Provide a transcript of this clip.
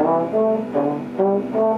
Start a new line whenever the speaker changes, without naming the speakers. そうそうそう。